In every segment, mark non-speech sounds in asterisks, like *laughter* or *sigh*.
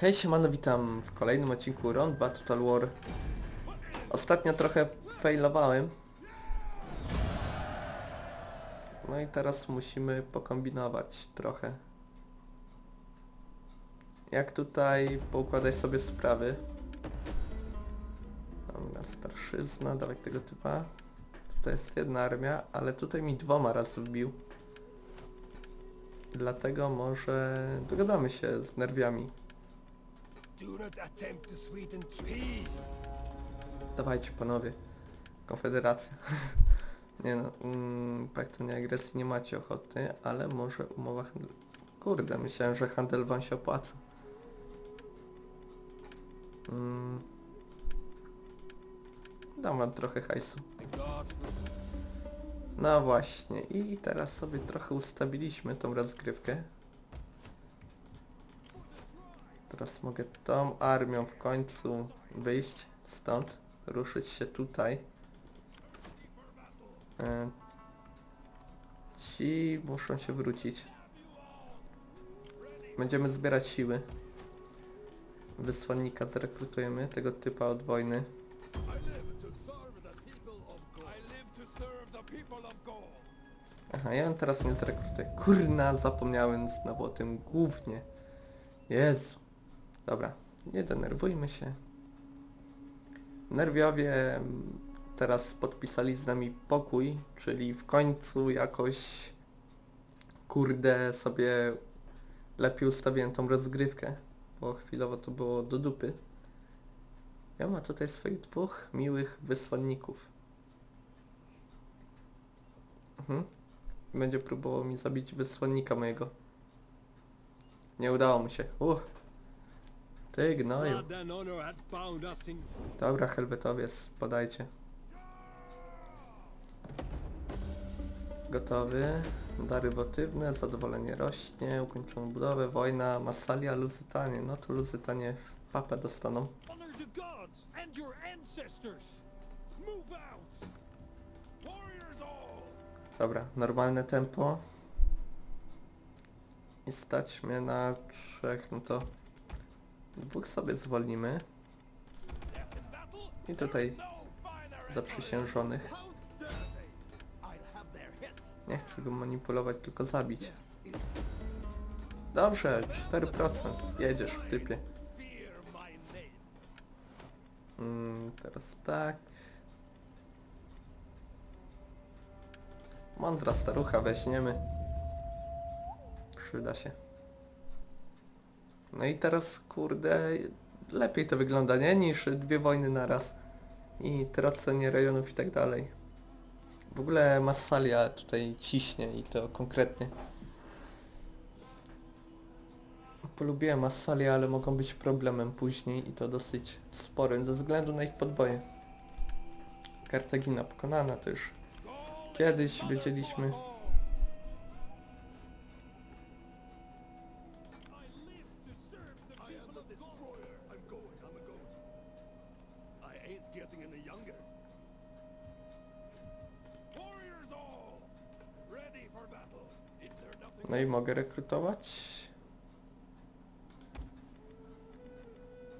Hej siemano, witam w kolejnym odcinku Round 2 Total War. Ostatnio trochę failowałem. No i teraz musimy pokombinować trochę. Jak tutaj poukładać sobie sprawy. Dobra, starszyzna, dawaj tego typa. Tutaj jest jedna armia, ale tutaj mi dwoma razy wbił. Dlatego może dogadamy się z nerwiami. Dawajcie panowie. Konfederacja. *laughs* nie no, mm, nie agresji nie macie ochoty, ale może umowa handel... Kurde, myślałem, że handel wam się opłaca. Mm. Dam wam trochę hajsu. No właśnie, i teraz sobie trochę ustabiliśmy tą rozgrywkę. Teraz mogę tą armią w końcu wyjść stąd, ruszyć się tutaj. E, Ci muszą się wrócić. Będziemy zbierać siły. Wysłannika zrekrutujemy, tego typa od wojny. Aha, ja ją teraz nie zrekrutuję. Kurna, zapomniałem znowu o tym głównie. Jezu. Dobra, nie denerwujmy się. Nerwiowie mm, teraz podpisali z nami pokój, czyli w końcu jakoś kurde sobie lepiej ustawiłem tą rozgrywkę, bo chwilowo to było do dupy. Ja mam tutaj swoich dwóch miłych wysłanników. Mhm. Będzie próbował mi zabić wysłannika mojego. Nie udało mu się. Uch. Ty gnoju. Dobra, helwetowiec, podajcie. Gotowy. Dary wotywne, zadowolenie rośnie, ukończoną budowę, wojna, Masalia, Luzytanie. No to Luzytanie w papę dostaną. Dobra, normalne tempo. I stać mnie na trzech, no to dwóch sobie zwolnimy. I tutaj zaprzysiężonych. Nie chcę go manipulować, tylko zabić. Dobrze, 4%. Jedziesz, typie. Mm, teraz tak. Mądra starucha weźmiemy. Przyda się. No i teraz, kurde, lepiej to wygląda, nie? Niż dwie wojny naraz. I tracenie rejonów i tak dalej. W ogóle Massalia tutaj ciśnie i to konkretnie. Polubiłem Massalia, ale mogą być problemem później i to dosyć sporym ze względu na ich podboje. Kartagina pokonana to już kiedyś wiedzieliśmy. No i mogę rekrutować.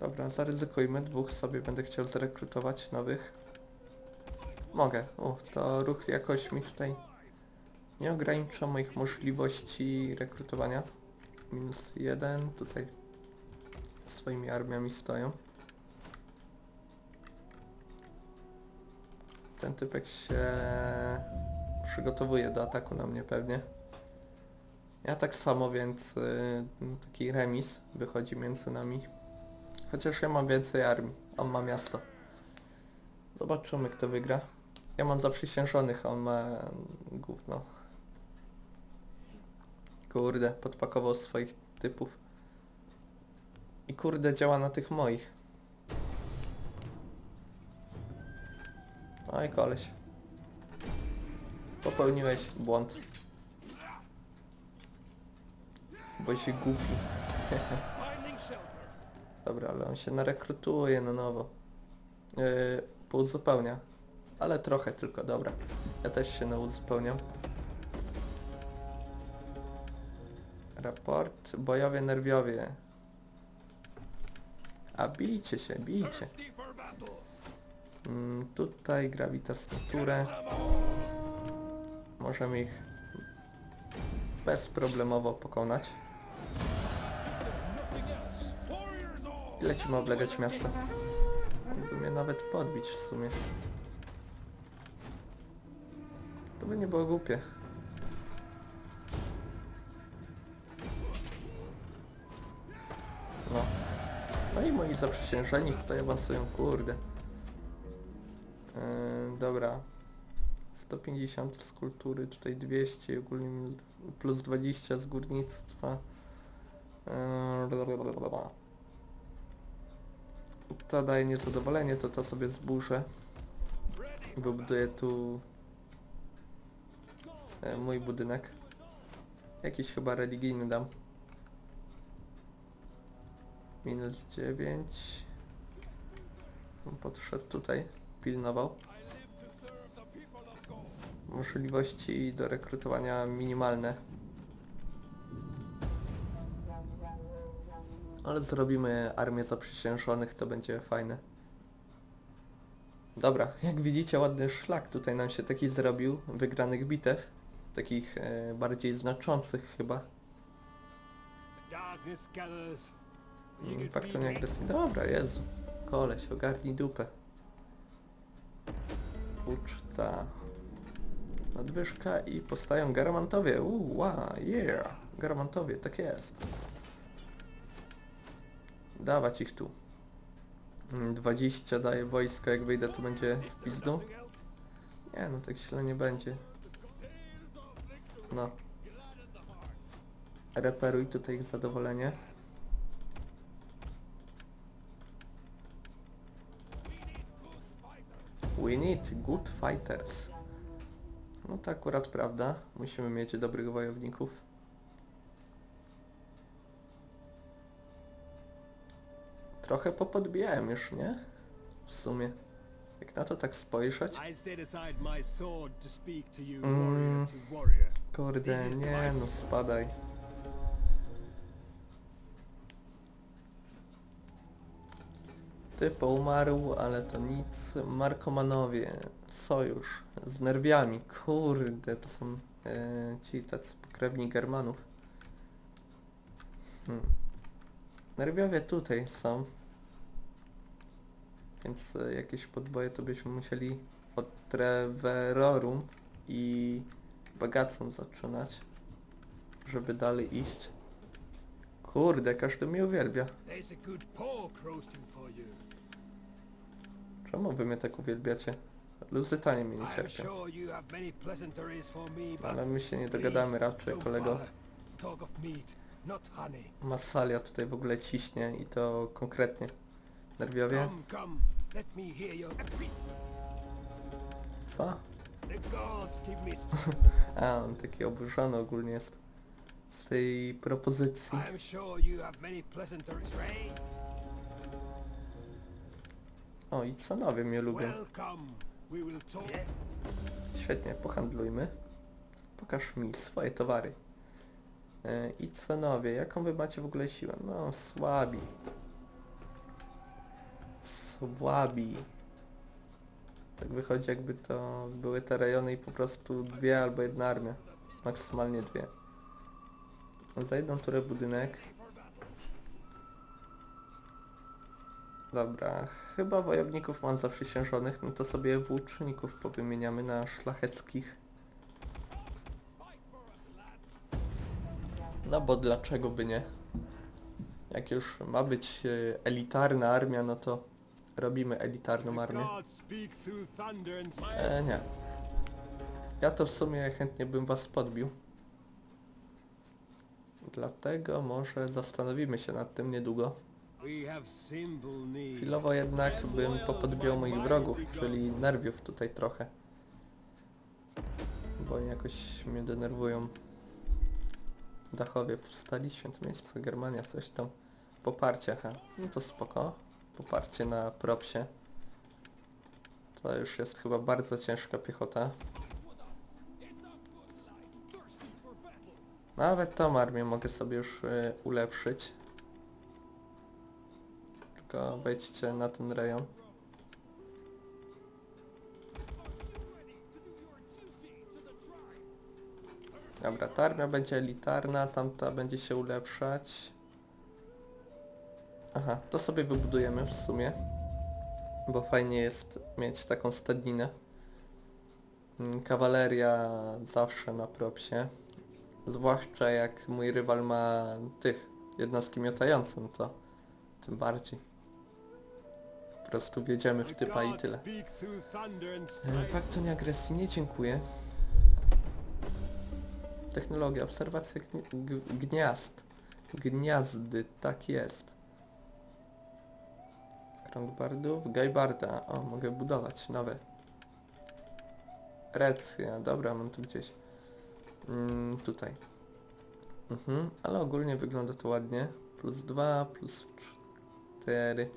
Dobra, zaryzykujmy. Dwóch sobie będę chciał zrekrutować nowych. Mogę. O, to ruch jakoś mi tutaj nie ogranicza moich możliwości rekrutowania. Minus jeden. Tutaj swoimi armiami stoją. Ten typek się przygotowuje do ataku na mnie pewnie. Ja tak samo, więc y, taki remis wychodzi między nami. Chociaż ja mam więcej armii, on ma miasto. Zobaczymy kto wygra. Ja mam zaprzysiężonych, on ma gówno. Kurde, podpakował swoich typów. I kurde działa na tych moich. Oj koleś. Popełniłeś błąd. Bo się shelter. *laughs* Dobra, ale on się narekrutuje na nowo. Yy, pouzupełnia. Ale trochę tylko, dobra. Ja też się nauzupełniam. Raport. Bojowie nerwiowie. A bijcie się, bijcie. Mm, tutaj gravitas naturę. Możemy ich bezproblemowo pokonać. Lecimy oblegać miasto. Mógłby mnie nawet podbić w sumie. To by nie było głupie. No. No i moi zaprzysiężeni tutaj awansują, kurde. Yy, dobra. 150 z kultury, tutaj 200 i ogólnie plus 20 z górnictwa. To daje niezadowolenie, to to sobie zburzę. Wybuduję tu e, mój budynek. Jakiś chyba religijny dam. Minus 9. Podszedł tutaj, pilnował. Możliwości do rekrutowania minimalne. Ale zrobimy armię zaprzysiężonych, to będzie fajne. Dobra, jak widzicie ładny szlak tutaj nam się taki zrobił, wygranych bitew. Takich e, bardziej znaczących chyba. Mm, me. agresji. Dobra, Jezu. Koleś, ogarnij dupę. Uczta. Nadwyżka i powstają garamantowie. Wow, yeah. Garamantowie, tak jest. Dawać ich tu. Mm, 20 daje wojsko, jak wyjdę to będzie w pizdu. Nie no, tak źle nie będzie. No, reperuj tutaj ich zadowolenie. We need good fighters. No to akurat prawda. Musimy mieć dobrych wojowników. Trochę popodbijałem już, nie? W sumie. Jak na to tak spojrzeć. Mm. Kurde, nie no spadaj. Typ umarł, ale to nic. Markomanowie. Sojusz z nerwiami. Kurde, to są e, ci tacy pokrewni Germanów. Hmm. Nerwiowie tutaj są. Więc e, jakieś podboje to byśmy musieli od Treverorum i Bagacą zaczynać, żeby dalej iść. Kurde, każdy mnie uwielbia. Czemu wy mnie tak uwielbiacie? Luzytanie mnie nie cierpią. Ale my się nie dogadamy raczej, kolego. Massalia tutaj w ogóle ciśnie i to konkretnie. Nerwiowie? Co? *laughs* A, on taki oburzony ogólnie jest z tej propozycji. O, i cenowie mnie lubią. Świetnie, pohandlujmy. Pokaż mi swoje towary. E, I cenowie, jaką wy macie w ogóle siłę? No, słabi. Słabi. Tak wychodzi jakby to były te rejony i po prostu dwie albo jedna armia. Maksymalnie dwie. Za jedną turę budynek. Dobra, chyba wojowników mam zaprzysiężonych, no to sobie włóczników powymieniamy na szlacheckich. No bo dlaczego by nie? Jak już ma być e, elitarna armia, no to robimy elitarną armię. E, nie. Ja to w sumie chętnie bym was podbił. Dlatego może zastanowimy się nad tym niedługo. Chwilowo jednak bym popodbijał moich wrogów, czyli nerwiów tutaj trochę. Bo oni jakoś mnie denerwują. Dachowie powstali, święte miejsce, Germania, coś tam. Poparcie, ha. No to spoko. Poparcie na propsie. To już jest chyba bardzo ciężka piechota. Nawet tą armię mogę sobie już y, ulepszyć. szybko wejdźcie na ten rejon. Dobra, ta armia będzie elitarna, tamta będzie się ulepszać. Aha, to sobie wybudujemy w sumie. Bo fajnie jest mieć taką stadninę. Mm, Kawaleria zawsze na propsie. Zwłaszcza jak mój rywal ma tych jednostki miotające, no to tym bardziej. Po prostu wjedziemy w typa i tyle. E, Faktonie agresji nie dziękuję. Technologia, obserwacja gni gniazd. Gniazdy, tak jest. Krąg bardów, gajbarda. O, mogę budować nowe. Recja, dobra, mam tu gdzieś. Mm, tutaj. Mhm, ale ogólnie wygląda to ładnie. Plus 2, plus 4.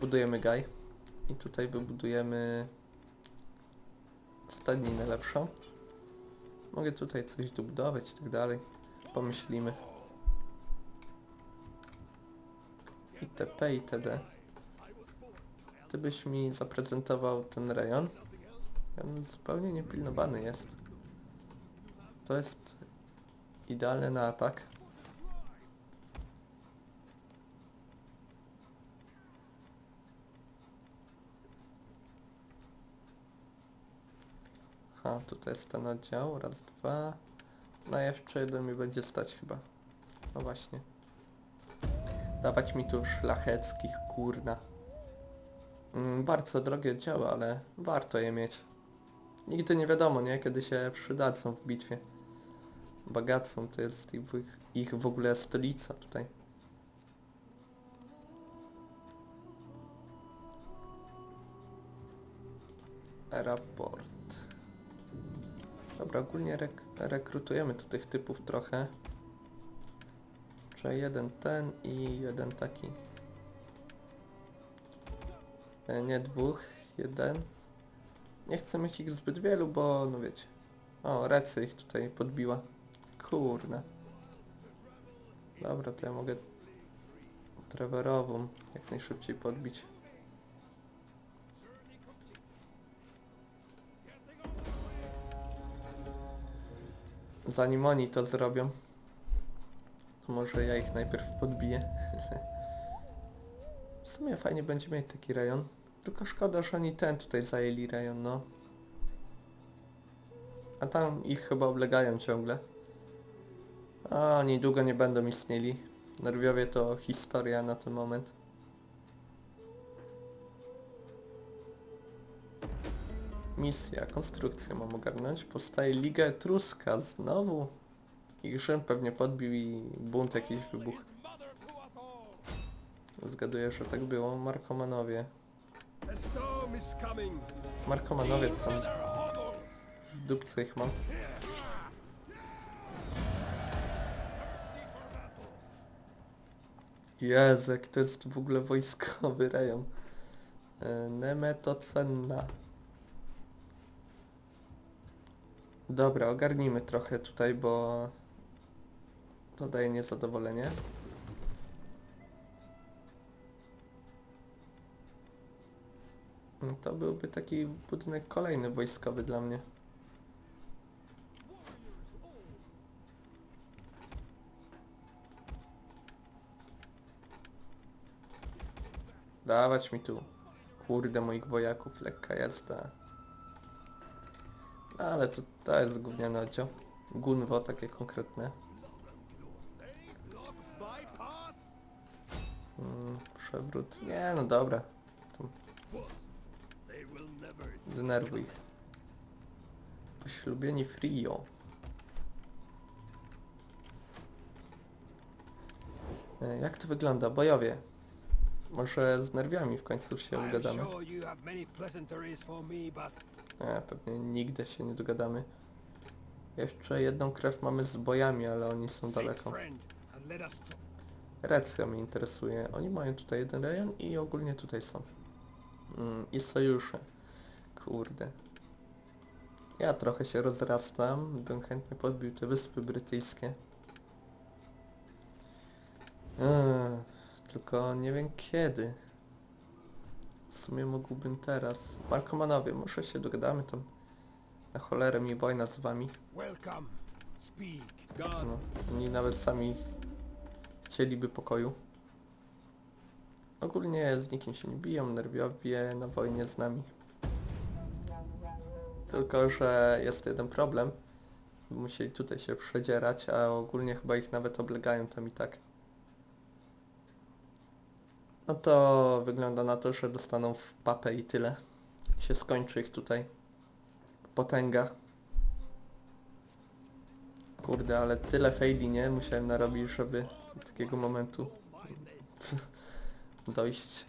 Budujemy gaj. I tutaj wybudujemy stadninę lepszą. Mogę tutaj coś dobudować i tak dalej. Pomyślimy. itp. itd. Ty byś mi zaprezentował ten rejon. On zupełnie niepilnowany jest. To jest idealny na atak. Ha, tutaj jest ten oddział. Raz, dwa. No jeszcze jeden mi będzie stać chyba. No właśnie. Dawać mi tu szlacheckich, kurna. Mm, bardzo drogie oddziały, ale warto je mieć. Nigdy nie wiadomo, nie? Kiedy się przydadzą w bitwie. Bogacą to jest ich, ich w ogóle stolica tutaj. Raport. Dobra, ogólnie rek rekrutujemy tu tych typów trochę. Czy jeden ten i jeden taki. E, nie dwóch, jeden. Nie chcę mieć ich zbyt wielu, bo no wiecie. O, Recy ich tutaj podbiła. Kurna. Dobra, to ja mogę Trevorową jak najszybciej podbić. Zanim oni to zrobią, to może ja ich najpierw podbiję. *laughs* w sumie fajnie będzie mieć taki rejon. Tylko szkoda, że oni ten tutaj zajęli rejon, no. A tam ich chyba oblegają ciągle. A niedługo nie będą istnieli. Nerwiowie to historia na ten moment. Misja, konstrukcję mam ogarnąć. Powstaje Liga Etruska. Znowu? Ich Rzym pewnie podbił i bunt jakiś wybuchł. Zgaduję, że tak było. Markomanowie. Markomanowie to tam dupce ich mam. Jezu, jak to jest w ogóle wojskowy rejon. E, Nemetocenna. Dobra, ogarnijmy trochę tutaj, bo to daje niezadowolenie. No To byłby taki budynek kolejny wojskowy dla mnie. Dawać mi tu. Kurde moich wojaków, lekka jazda. No, ale to, to jest gówniany oddział. Gunwo takie konkretne. Mm, przewrót. Nie, no dobra. Zdenerwuj ich. Poślubieni Frio. E, Jak to wygląda? Bojowie. Może z nerwiami w końcu się but E, pewnie nigdy się nie dogadamy. Jeszcze jedną krew mamy z bojami, ale oni są daleko. Recja mnie interesuje. Oni mają tutaj jeden rejon i ogólnie tutaj są. Mm, I sojusze. Kurde. Ja trochę się rozrastam. Bym chętnie podbił te wyspy brytyjskie. Eee, tylko nie wiem kiedy. sumie mógłbym teraz. Markomanowie, może się dogadamy tam. Na cholerę mi wojna z wami. Welcome. Speak. God. No, oni nawet sami chcieliby pokoju. Ogólnie z nikim się nie biją, nerwiowie na wojnie z nami. Tylko, że jest jeden problem. Musieli tutaj się przedzierać, a ogólnie chyba ich nawet oblegają tam i tak. No to wygląda na to, że dostaną w papę i tyle. Się skończy ich tutaj potęga. Kurde, ale tyle faili, nie? Musiałem narobić, żeby do takiego momentu *laughs* dojść.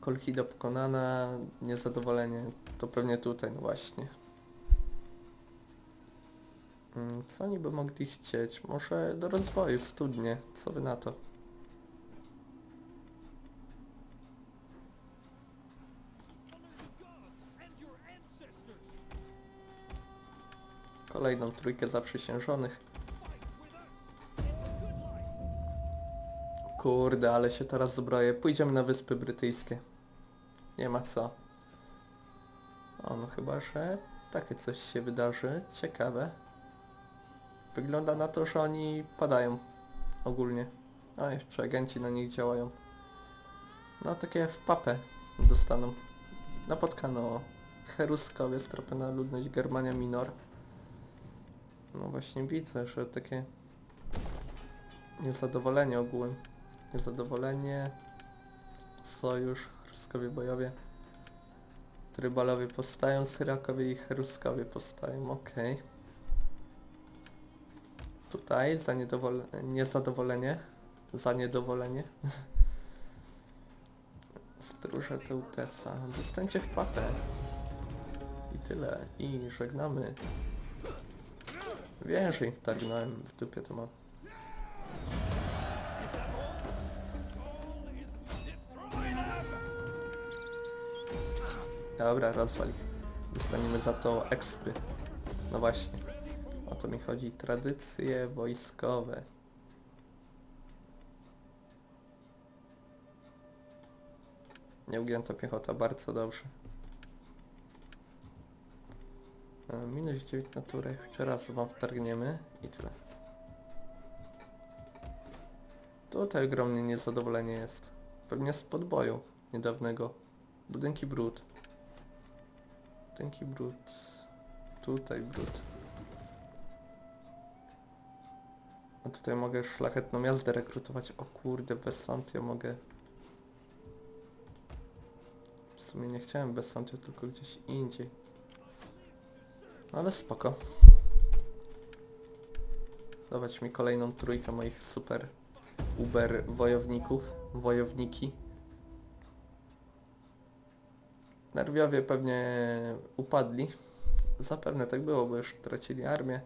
Kolchida pokonana, niezadowolenie. To pewnie tutaj, no właśnie. Mm, Co oni by mogli chcieć? Może do rozwoju studnie. Co wy na to? Kolejną trójkę zaprzysiężonych. Kurde, ale się teraz zbroję. Pójdziemy na Wyspy Brytyjskie. Nie ma co. O, no chyba, że takie coś się wydarzy. Ciekawe. Wygląda na to, że oni padają. Ogólnie. A, jeszcze agenci na nich działają. No, takie w papę dostaną. Napotkano Cheruskowie, stropena ludność Germania Minor. No właśnie widzę, że takie niezadowolenie ogółem. Niezadowolenie. Sojusz, Cheruskowie bojowie. Trybalowie powstają, Syrakowie i Cheruskowie powstają, okej. Tutaj za niedowole... niezadowolenie. Za niedowolenie. *laughs* Stróże Teutesa. Dostańcie w papę. I tyle. I żegnamy. Więcej wtargnąłem w dupie to mam. Dobra, rozwal ich. Dostaniemy za to expy. No właśnie. O to mi chodzi. Tradycje wojskowe. Nieugięta piechota, bardzo dobrze. E, Minus 9 natury. Jeszcze raz wam wtargniemy i tyle. Tutaj ogromne niezadowolenie jest. Pewnie z podboju niedawnego. Budynki brud. Budynki brud. Tutaj brud. A tutaj mogę szlachetną jazdę rekrutować. O kurde, bez Santio mogę. W sumie nie chciałem bez Santio, tylko gdzieś indziej. No ale spoko. Dawać mi kolejną trójkę moich super uber wojowników, wojowniki. Nerwiowie pewnie upadli. Zapewne tak było, bo już tracili armię.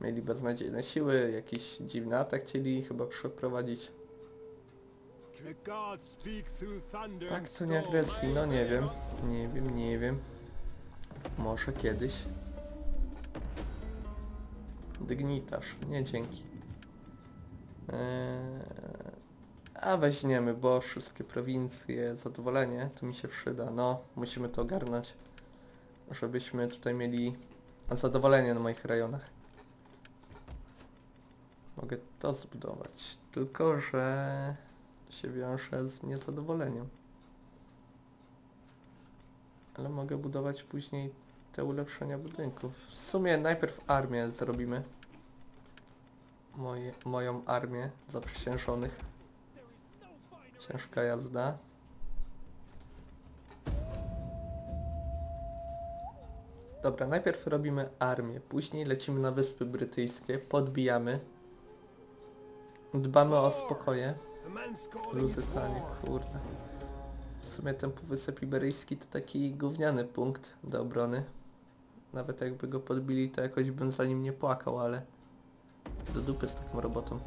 Mieli beznadziejne siły, jakiś dziwny atak chcieli chyba przeprowadzić. Tak, to nie agresji, no nie wiem. Nie wiem, nie wiem. Może kiedyś. Dygnitarz, nie dzięki. Eee, a weźmiemy, bo wszystkie prowincje, zadowolenie, to mi się przyda. No, musimy to ogarnąć, żebyśmy tutaj mieli zadowolenie na moich rejonach. Mogę to zbudować, tylko że się wiąże z niezadowoleniem. Ale mogę budować później te ulepszenia budynków. W sumie najpierw armię zrobimy. Moje, moją armię zaprzysiężonych. Ciężka jazda. Dobra, najpierw robimy armię, później lecimy na Wyspy Brytyjskie, podbijamy. Dbamy o spokoje. Luzytanie, kurde. W sumie ten Półwysep Iberyjski to taki gówniany punkt do obrony. Nawet jakby go podbili, to jakoś bym za nim nie płakał, ale do dupy z taką robotą.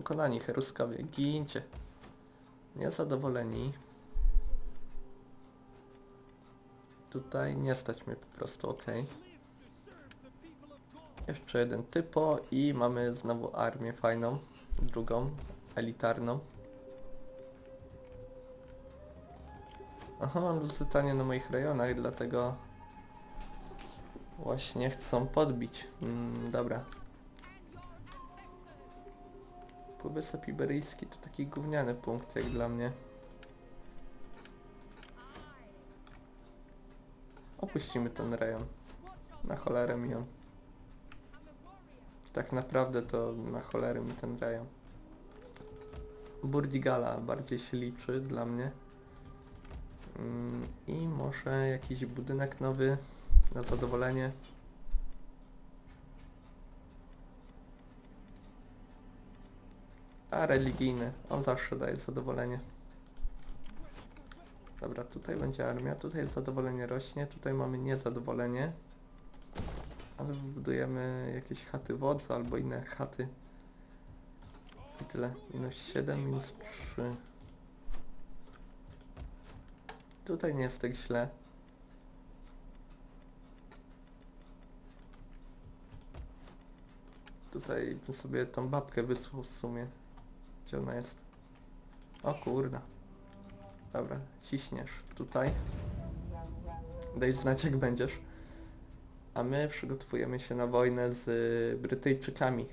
Pokonani Cheruskowie, gincie. Niezadowoleni. Tutaj nie stać mnie po prostu, okej. Jeszcze jeden typo i mamy znowu armię fajną, drugą. elitarną. Aha, mam luzytanie na moich rejonach, dlatego właśnie chcą podbić. Mm, dobra. Półwysep Iberyjski to taki gówniany punkt jak dla mnie. Opuścimy ten rejon. Na cholerę mi on. Tak naprawdę to na cholerę mi ten rejon. Burdigala bardziej się liczy dla mnie. Mm, I może jakiś budynek nowy na zadowolenie. A religijny, on zawsze daje zadowolenie. Dobra, tutaj będzie armia, tutaj zadowolenie rośnie, tutaj mamy niezadowolenie. Ale wybudujemy jakieś chaty wodza albo inne chaty. I tyle. Minus 7, minus 3. Tutaj nie jest tak źle. Tutaj bym sobie tą babkę wysłał w sumie. Gdzie ona jest? O kurna. Dobra, ciśniesz tutaj. Daj znać jak będziesz. A my przygotowujemy się na wojnę z Brytyjczykami.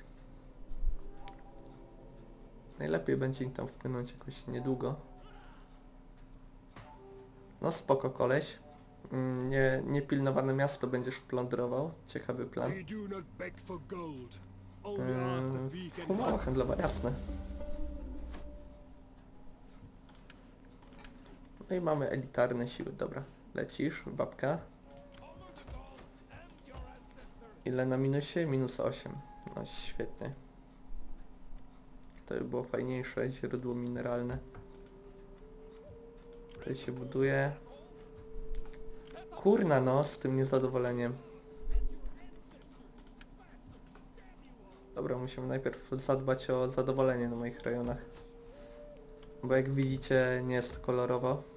Najlepiej będzie im tam wpłynąć jakoś niedługo. No spoko koleś. Mm, Nie, niepilnowane miasto będziesz plądrował. Ciekawy plan. We do not beg for gold. Only ask that we Eee, can Umowa handlowa, jasne. No i mamy elitarne siły, dobra. Lecisz, babka. Ile na minusie? Minus 8. No świetnie. To by było fajniejsze źródło mineralne. Tutaj się buduje. Kurna no, z tym niezadowoleniem. Dobra, musimy najpierw zadbać o zadowolenie na moich rejonach. Bo jak widzicie, nie jest kolorowo.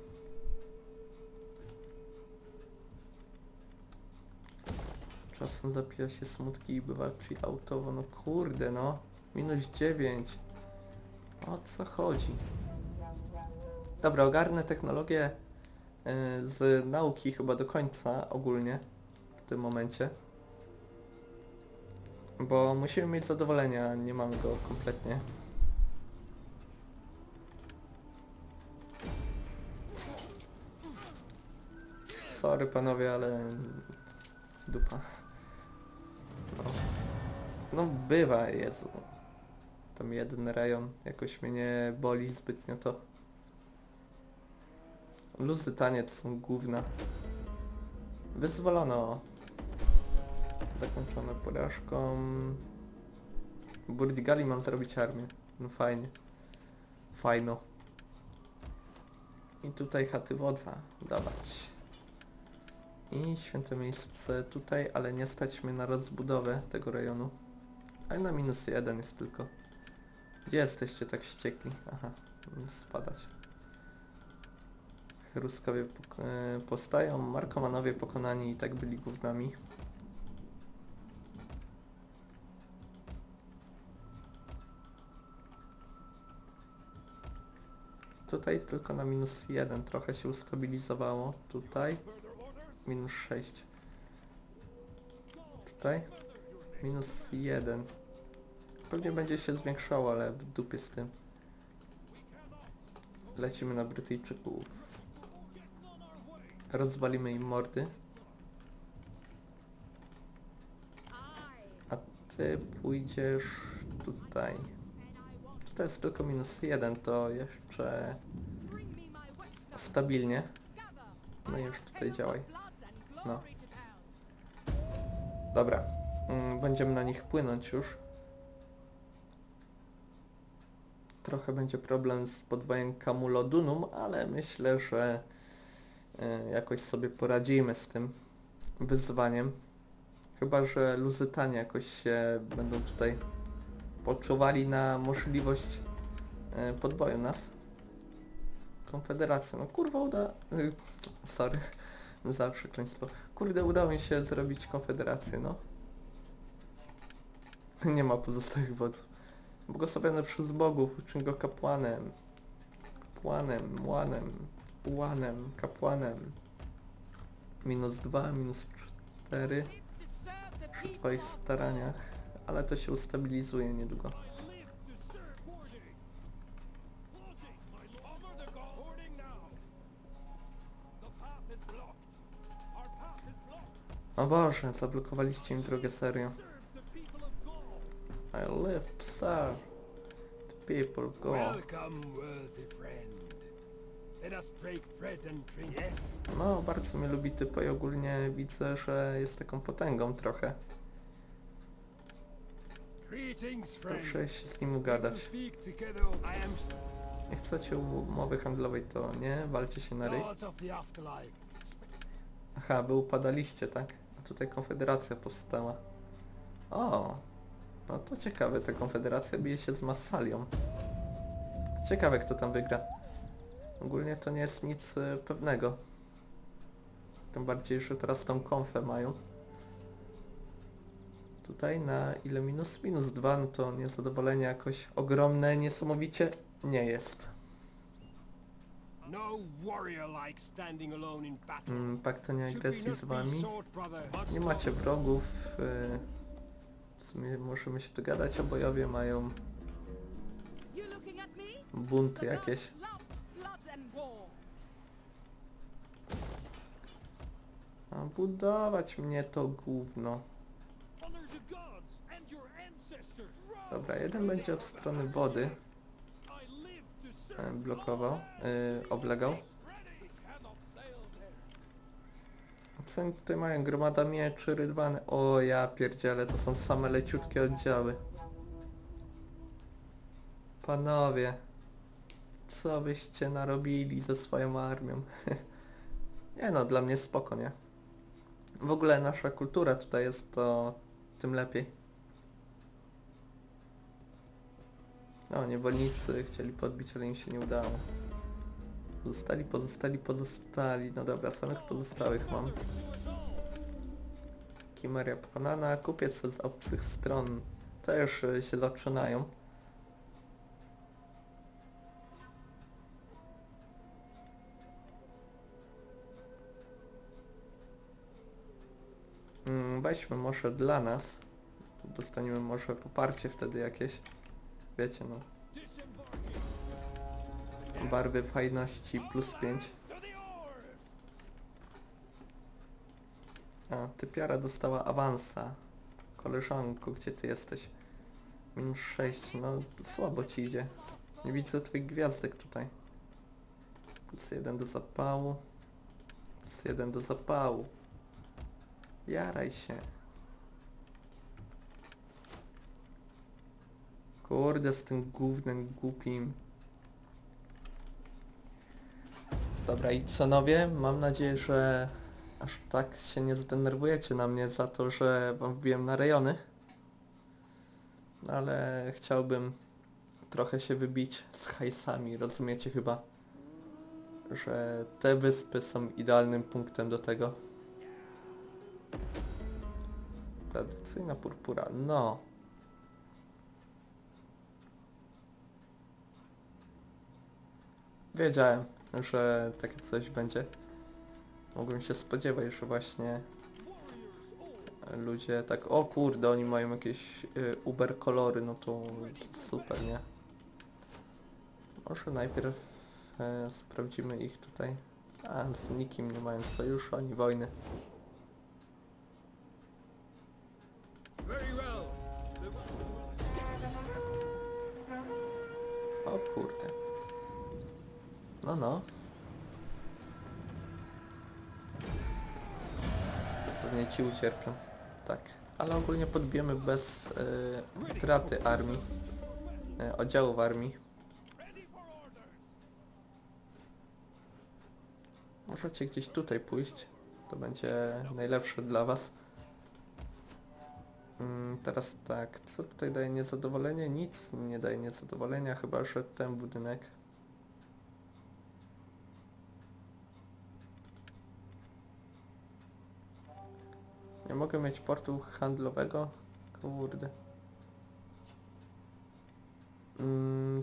Czasem zapija się smutki i bywa chilloutowo. No kurde no. Minus 9. O co chodzi? Dobra, ogarnę technologię y, z nauki chyba do końca ogólnie w tym momencie. Bo musimy mieć zadowolenie, a nie mamy go kompletnie. Sorry panowie, ale dupa. No, no bywa, Jezu. Tam jeden rejon, jakoś mnie nie boli zbytnio to. Luzy tanie to są gówna. Wyzwolono. Zakończone porażką. W Burdigali mam zrobić armię. No fajnie. Fajno. I tutaj chaty wodza dawać. I święte miejsce tutaj, ale nie stać mnie na rozbudowę tego rejonu. Ale na minus jeden jest tylko. Gdzie jesteście tak ściekli? Aha, spadać. Cheruskowie pok- e, postają, Markomanowie pokonani i tak byli gównami. Tutaj tylko na minus 1 trochę się ustabilizowało. Tutaj minus 6. Tutaj minus 1. Pewnie będzie się zwiększało, ale w dupie z tym. Lecimy na Brytyjczyków. Rozwalimy im mordy. A ty pójdziesz tutaj. Tutaj jest tylko minus 1, to jeszcze stabilnie. No i już tutaj działaj. No. Dobra. Mm, Będziemy na nich płynąć już. Trochę będzie problem z podbojem Camulodunum, ale myślę, że y, jakoś sobie poradzimy z tym wyzwaniem. Chyba, że Luzytanie jakoś się będą tutaj poczuwali na możliwość y, podboju nas. Konfederacja, no kurwa uda... y, Sorry za przekleństwo. Kurde, udało mi się zrobić konfederację, no. *laughs* Nie ma pozostałych wodzów. Błogosławiony przez bogów, uczyń go kapłanem. Kapłanem, łanem, łanem, kapłanem. Minus dwa, minus cztery przy twoich staraniach, ale to się ustabilizuje niedługo. O Boże, zablokowaliście mi drogę serio. Of. I live, sir. The people go. Welcome, worthy friend. Let us break bread and drink. Yes. No, bardzo mnie lubi typo i ogólnie widzę, że jest taką potęgą trochę. Dobrze się z nim ugadać. Nie chcecie umowy handlowej, to nie, walcie się na ryj. of. Aha, wy upadaliście, tak? Tutaj konfederacja powstała. O, no to ciekawe, ta konfederacja bije się z Massalią. Ciekawe, kto tam wygra. Ogólnie to nie jest nic e, pewnego. Tym bardziej, że teraz tą konfę mają. Tutaj na ile minus? Minus 2, no to niezadowolenie jakoś ogromne, niesamowicie nie jest. Mm, pakt to nie Should we agresji z be wami. Nie macie wrogów. y, W sumie możemy się dogadać, obojowie mają bunty jakieś. A budować mnie to gówno. Dobra, jeden będzie od strony wody I live to e, serve blokował, y, oblegał. A co tutaj mają? Gromada mieczy, rydwany. O ja pierdziele, to są same leciutkie oddziały. Panowie, co byście narobili ze swoją armią? *laughs* nie no, dla mnie spoko, nie? W ogóle nasza kultura tutaj jest, to tym lepiej. O, niewolnicy chcieli podbić, ale im się nie udało. Zostali, pozostali, pozostali. No dobra, samych pozostałych mam. Kimeria pokonana, kupiec z obcych stron. Już y, się zaczynają. Mm, weźmy może dla nas. Dostaniemy może poparcie wtedy jakieś. Wiecie no. Barwy fajności plus 5. To the oars. A, typiara dostała awansa. Koleżanko, gdzie ty jesteś? Minus 6, no słabo ci idzie. Nie widzę twoich gwiazdek tutaj. Plus 1 do zapału. Plus 1 do zapału. Jaraj się. Kurde, z tym gównem głupim. Dobra i cenowie, mam nadzieję, że aż tak się nie zdenerwujecie na mnie za to, że wam wbiłem na rejony. Ale chciałbym trochę się wybić z hajsami, rozumiecie chyba? Że te wyspy są idealnym punktem do tego. Tradycyjna purpura, no. Wiedziałem, że takie coś będzie. Mogłem się spodziewać, że właśnie ludzie tak, o kurde, oni mają jakieś y, uber kolory, no to super, nie? Może najpierw e, sprawdzimy ich tutaj. A, z nikim nie mają sojuszu ani wojny. No. Pewnie ci ucierpią. Tak. Ale ogólnie podbijemy bez y, utraty armii. Y, oddziałów armii. Możecie gdzieś tutaj pójść. To będzie najlepsze dla was. Mm, teraz tak, co tutaj daje niezadowolenie? Nic nie daje niezadowolenia, chyba że ten budynek. Nie mogę mieć portu handlowego? Kurde.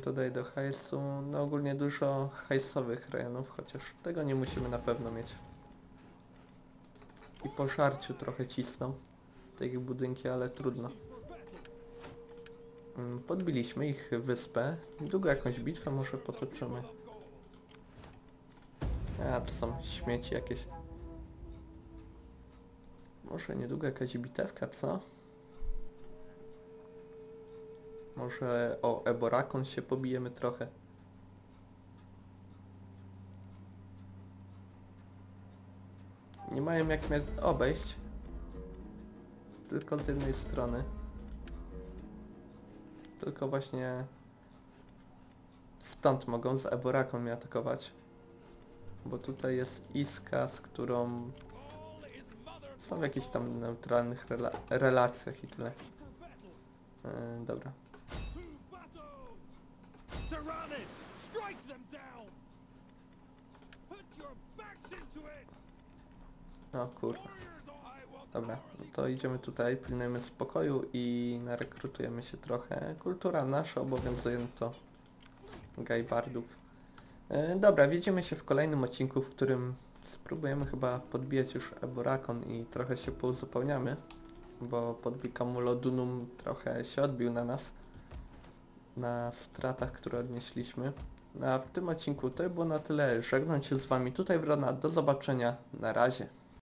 to daje do hajsu? No ogólnie dużo hajsowych rejonów, chociaż tego nie musimy na pewno mieć. I po żarciu trochę cisną ich budynki, ale trudno. Mm, Podbiliśmy ich wyspę. Niedługo jakąś bitwę może potoczymy. A, to są śmieci jakieś. Może niedługo jakaś bitewka, co? Może o Eborakon się pobijemy trochę. Nie mają jak mnie obejść. Tylko z jednej strony. Tylko właśnie stąd mogą z Eborakon mnie atakować. Bo tutaj jest Iska, z którą są w jakichś tam neutralnych rela relacjach i tyle. E, dobra. O kurwa. Dobra, no to idziemy tutaj, pilnujemy spokoju i narekrutujemy się trochę. Kultura nasza obowiązuje to gajbardów. E, dobra, widzimy się w kolejnym odcinku, w którym spróbujemy chyba podbijać już Eborakon i trochę się pouzupełniamy, bo Podbikamulodunum trochę się odbił na nas, na stratach, które odnieśliśmy. No A w tym odcinku to było na tyle. Żegnam się z wami tutaj Wrona, do zobaczenia, na razie.